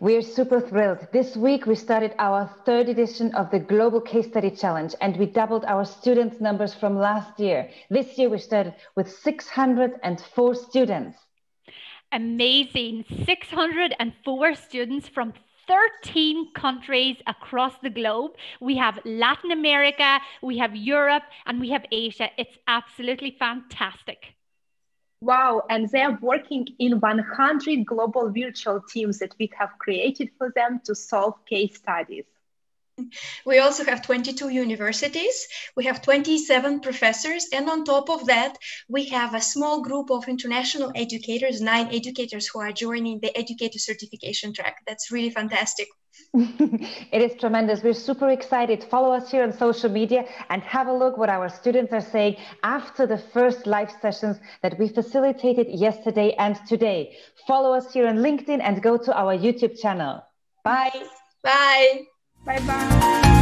We're super thrilled. This week we started our third edition of the Global Case Study Challenge and we doubled our students' numbers from last year. This year we started with 604 students. Amazing. 604 students from 13 countries across the globe. We have Latin America, we have Europe, and we have Asia. It's absolutely fantastic. Wow, and they are working in 100 global virtual teams that we have created for them to solve case studies. We also have 22 universities, we have 27 professors, and on top of that, we have a small group of international educators, nine educators who are joining the educator certification track. That's really fantastic. it is tremendous. We're super excited. Follow us here on social media and have a look what our students are saying after the first live sessions that we facilitated yesterday and today. Follow us here on LinkedIn and go to our YouTube channel. Bye. Bye. Bye bye.